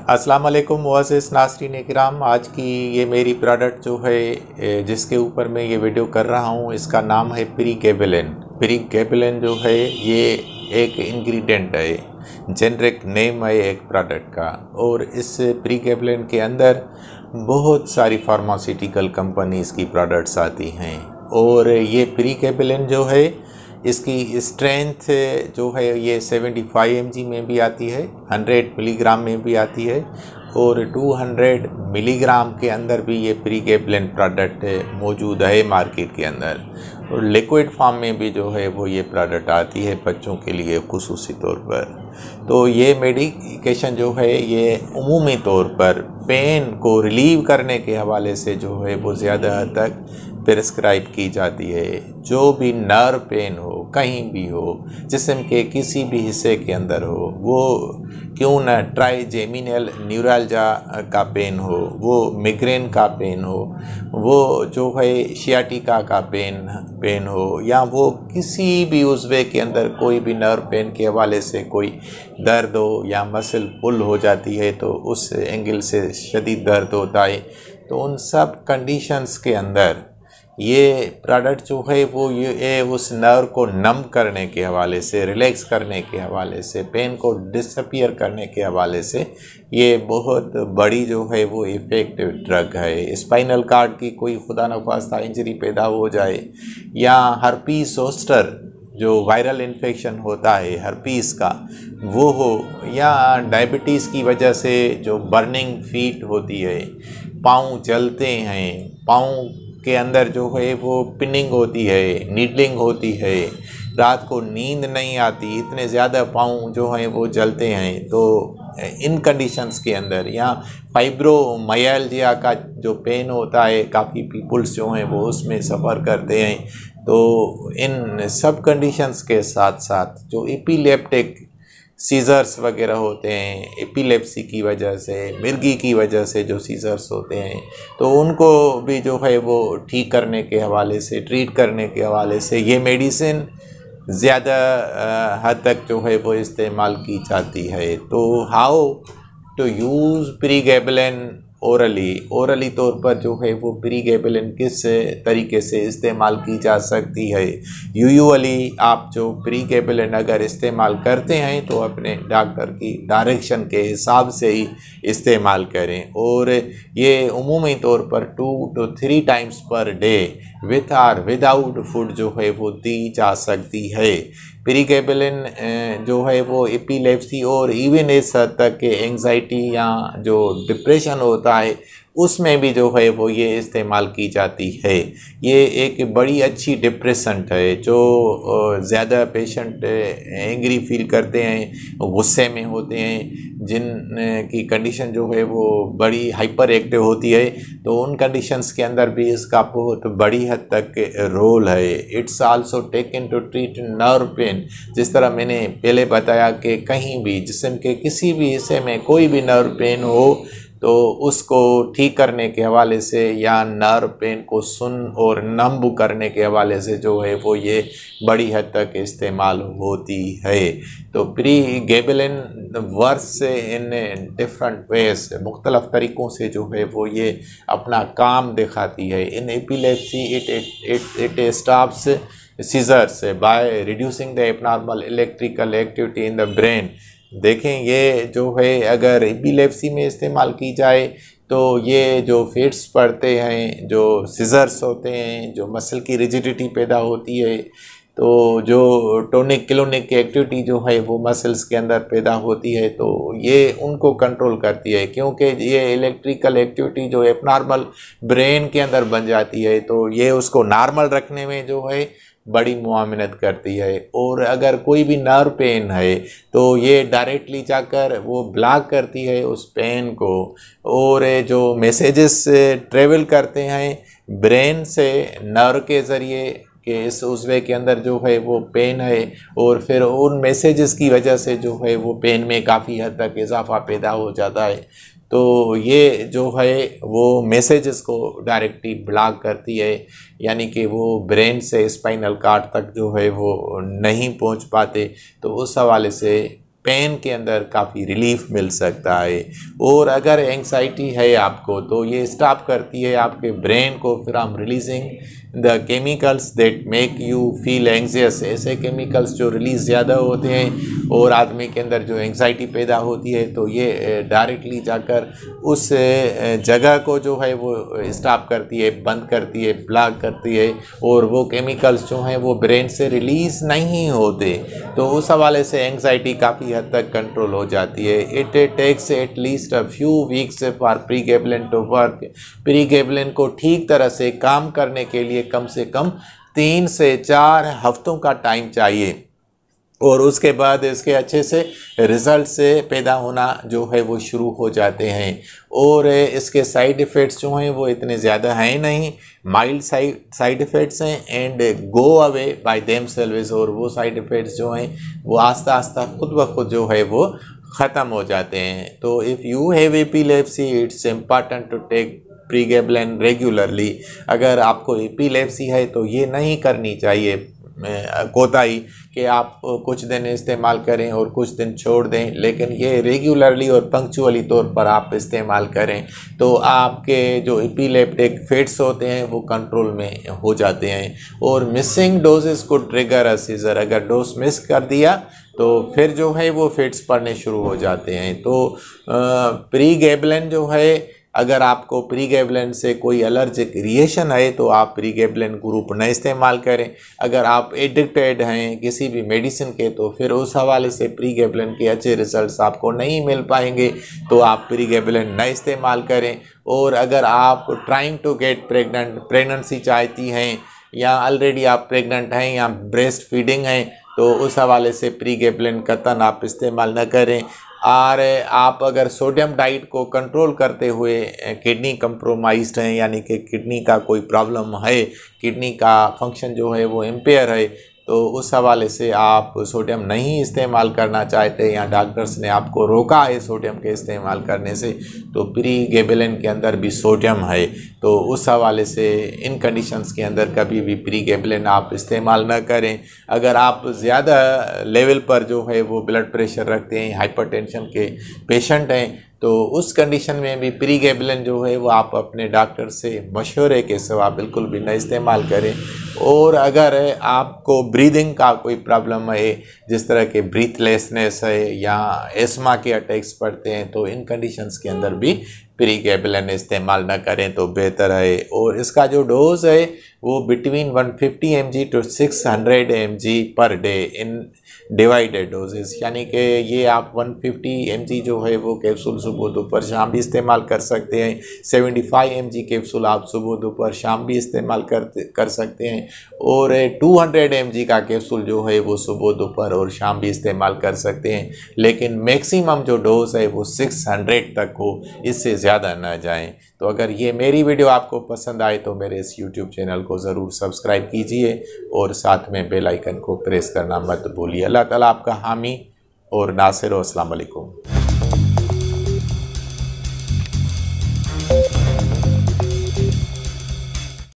अस्सलाम वालेकुम मुआज़ नासरीन कराम आज की ये मेरी प्रोडक्ट जो है जिसके ऊपर मैं ये वीडियो कर रहा हूँ, इसका नाम है प्री गेबलिन प्री गेबलिन जो है, ये एक इंग्रेडिएंट है जेनरिक नेम है एक प्रोडक्ट का। और इस प्री गेबलिन के अंदर बहुत सारी फार्मास्यूटिकल कंपनीज़ की प्रोडक्ट्स आती हैं। और ये प्री गेबलिन जो है इसकी स्ट्रेंथ जो है ये 75 एम में भी आती है 100 मिलीग्राम में भी आती है और 200 मिलीग्राम के अंदर भी ये प्री गेबलिन प्रोडक्ट मौजूद है मार्केट के अंदर। और लिक्विड फॉर्म में भी जो है वो ये प्रोडक्ट आती है बच्चों के लिए खसूसी तौर पर। तो ये मेडिकेशन जो है ये उमूमी तौर पर पेन को रिलीव करने के हवाले से जो है वो ज़्यादा हद तक प्रिस्क्राइब की जाती है। जो भी नर्व पेन हो, कहीं भी हो, जिसम के किसी भी हिस्से के अंदर हो, वो क्यों न ट्राइजेमिनल न्यूरालजा का पेन हो, वो मिग्रेन का पेन हो, वो जो है शियाटिका का पेन पेन हो, या वो किसी भी उजवे के अंदर कोई भी नर्व पेन के हवाले से कोई दर्द हो या मसल पुल हो जाती है तो उस एंगल से शदीद दर्द होता है। तो उन सब कंडीशंस के अंदर ये प्रोडक्ट जो है वो ये उस नर्व को नम करने के हवाले से रिलैक्स करने के हवाले से पेन को डिसअपियर करने के हवाले से ये बहुत बड़ी जो है वो इफ़ेक्टिव ड्रग है। स्पाइनल कार्ड की कोई खुदा नखास्ता इंजरी पैदा हो जाए या हरपी सोस्टर जो वायरल इन्फेक्शन होता है हरपीस का, वो हो या डायबिटीज़ की वजह से जो बर्निंग फीट होती है, पाँव जलते हैं, पाँव के अंदर जो है वो पिनिंग होती है, नीडलिंग होती है। रात को नींद नहीं आती, इतने ज़्यादा पाँव जो हैं वो जलते हैं। तो इन कंडीशंस के अंदर, या फाइब्रोमायल्जिया का जो पेन होता है, काफ़ी पीपल्स जो हैं वो उसमें सफ़र करते हैं। तो इन सब कंडीशंस के साथ साथ जो इपीलेप्टिक सीज़र्स वगैरह होते हैं, एपिलेप्सी की वजह से, मिर्गी की वजह से जो सीज़र्स होते हैं तो उनको भी जो है वो ठीक करने के हवाले से, ट्रीट करने के हवाले से ये मेडिसिन ज़्यादा हद तक जो है वो इस्तेमाल की जाती है। तो how to use pre pregabalin orally orally तौर पर जो है वो प्रीगेबलिन किस तरीके से इस्तेमाल की जा सकती है? यूजुअली आप जो प्रीगेबलिन अगर इस्तेमाल करते हैं तो अपने डॉक्टर की डायरेक्शन के हिसाब से ही इस्तेमाल करें। और ये उमूमी तौर पर two two three times per day with or without food जो है वो दी जा सकती है। प्रीकेबलिन जो है वो एपीलेप्सी और इवन इस हद तक के एंगजाइटी या जो डिप्रेशन होता है उसमें भी जो है वो ये इस्तेमाल की जाती है। ये एक बड़ी अच्छी डिप्रेसेंट है, जो ज़्यादा पेशेंट एंग्री फील करते हैं, गुस्से में होते हैं, जिन की कंडीशन जो है वो बड़ी हाइपर एक्टिव होती है तो उन कंडीशंस के अंदर भी इसका बहुत बड़ी हद तक रोल है। It's also taken to treat nerve pain जिस तरह मैंने पहले बताया कि कहीं भी, जिसम के किसी भी हिस्से में कोई भी नर्व पेन हो तो उसको ठीक करने के हवाले से या नर्व पेन को सुन और नम्ब करने के हवाले से जो है वो ये बड़ी हद तक इस्तेमाल होती है। तो प्री गेबलिन वर्स से इन डिफरेंट वेज मुख्तलफ़ तरीक़ों से जो है वो ये अपना काम दिखाती है। In epilepsy it it it seizures by reducing the abnormal electrical activity in the brain देखें, ये जो है, अगर एपिलेप्सी में इस्तेमाल की जाए तो ये जो फिट्स पड़ते हैं, जो सीज़र्स होते हैं, जो मसल की रिजिडिटी पैदा होती है तो जो टोनिक क्लोनिक की एक्टिविटी जो है, वो मसल्स के अंदर पैदा होती है तो ये उनको कंट्रोल करती है, क्योंकि ये इलेक्ट्रिकल एक्टिविटी जो है नॉर्मल ब्रेन के अंदर बन जाती है तो ये उसको नॉर्मल रखने में जो है बड़ी मुआवनत करती है। और अगर कोई भी नर्व पेन है तो ये डायरेक्टली जाकर वो ब्लॉक करती है उस पेन को। और जो मैसेजेस ट्रेवल करते हैं ब्रेन से नर्व के ज़रिए, कि इस उजवे के अंदर जो है वो पेन है, और फिर उन मैसेजेस की वजह से जो है वो पेन में काफ़ी हद तक इजाफा पैदा हो जाता है। तो ये जो है, वो मैसेजेस को डायरेक्टली ब्लॉक करती है, यानी कि वो ब्रेन से स्पाइनल कार्ड तक जो है, वो नहीं पहुँच पाते। तो उस हवाले से पेन के अंदर काफ़ी रिलीफ मिल सकता है। और अगर एंगजाइटी है आपको तो ये स्टॉप करती है आपके ब्रेन को। फिर हम releasing the chemicals that make you feel anxious ऐसे केमिकल्स जो रिलीज़ ज़्यादा होते हैं और आदमी के अंदर जो एंग्जाइटी पैदा होती है तो ये डायरेक्टली जाकर उस जगह को जो है वो स्टॉप करती है, बंद करती है ब्लॉक करती है। और वो केमिकल्स जो हैं वो ब्रेन से रिलीज़ नहीं होते। तो उस हवाले से एंग्जाइटी काफ़ी हद तक कंट्रोल हो जाती है। It takes at least a few weeks for pregabalin to work pregabalin को ठीक तरह से काम करने के लिए कम से कम तीन से चार हफ्तों का टाइम चाहिए। और उसके बाद इसके अच्छे से रिज़ल्ट से पैदा होना जो है वो शुरू हो जाते हैं। और इसके साइड इफ़ेक्ट्स जो हैं वो इतने ज़्यादा हैं नहीं। माइल्ड साइड साइड इफ़ेक्ट्स हैं and go away by themselves और वो साइड इफ़ेक्ट्स जो हैं वो आस्ता आस्ता खुद ब खुद जो है वो ख़त्म हो जाते हैं। तो if you have epilepsy it's important to take pregabalin regularly अगर आपको एपीलेप्सी है तो ये नहीं करनी चाहिए। कोताही कि आप कुछ दिन इस्तेमाल करें और कुछ दिन छोड़ दें, लेकिन ये रेगुलरली और पंक्चुअली तौर पर आप इस्तेमाल करें तो आपके जो एपीलेप्टिक फिट्स होते हैं, वो कंट्रोल में हो जाते हैं। और मिसिंग डोजेस को ट्रिगर अ सीज़र अगर डोज मिस कर दिया तो फिर जो है वो फिट्स पड़ने शुरू हो जाते हैं। तो प्री गेबलन जो है अगर आपको प्रीगेबलेन से कोई एलर्जिक रिएशन है तो आप प्रीगेबलेन ग्रुप न इस्तेमाल करें। अगर आप एडिक्टेड हैं किसी भी मेडिसिन के तो फिर उस हवाले से प्रीगेबलेन के अच्छे रिजल्ट्स आपको नहीं मिल पाएँगे तो आप प्रीगेबलेन न इस्तेमाल करें। और अगर आप trying to get pregnant pregnancy चाहती हैं, या ऑलरेडी आप प्रेग्नेंट हैं, या ब्रेस्ट फीडिंग हैं तो उस हवाले से प्रीगेबलिन कतन आप इस्तेमाल न करें। और आप अगर सोडियम डाइट को कंट्रोल करते हुए किडनी कंप्रोमाइज्ड हैं, यानी कि किडनी का कोई प्रॉब्लम है, किडनी का फ़ंक्शन जो है वो एम्पेयर है तो उस हवाले से आप सोडियम नहीं इस्तेमाल करना चाहते या डॉक्टर्स ने आपको रोका है सोडियम के इस्तेमाल करने से तो प्री गेबेलिन के अंदर भी सोडियम है। तो उस हवाले से इन कंडीशंस के अंदर कभी भी प्री गेबेलिन आप इस्तेमाल न करें। अगर आप ज़्यादा लेवल पर जो है वो ब्लड प्रेशर रखते हैं हाइपरटेंशन के पेशेंट हैं तो उस कंडीशन में भी प्री गेबलन जो है, वो आप अपने डॉक्टर से मशवरे के सिवा बिल्कुल भी ना इस्तेमाल करें। और अगर आपको ब्रीदिंग का कोई प्रॉब्लम है, जिस तरह के ब्रीथलेसनेस है या एस्मा के अटैक्स पड़ते हैं तो इन कंडीशंस के अंदर भी प्री गेबलन इस्तेमाल न करें तो बेहतर है। और इसका जो डोज़ है वो between 150 fifty to 600 M per day in divided doses यानी कि ये आप 150 फिफ्टी जो है वो कैप्सूल सुबह दोपहर शाम भी इस्तेमाल कर सकते हैं। 75 फाइव एम कैप्सूल आप सुबह दोपहर शाम भी इस्तेमाल कर कर सकते हैं। और 200 हंड्रेड एम का कैप्सूल जो है वो सुबह दोपहर और शाम भी इस्तेमाल कर सकते हैं। लेकिन मैक्सिमम जो डोज है वो 600 तक हो, इससे ज़्यादा ना जाएँ। तो अगर ये मेरी वीडियो आपको पसंद आए तो मेरे इस यूट्यूब चैनल को ज़रूर सब्सक्राइब कीजिए और साथ में बेल आइकन को प्रेस करना मत भूलिए। अल्लाह ताला आपका हामी और नासिर अस्सलाम वालेकुम।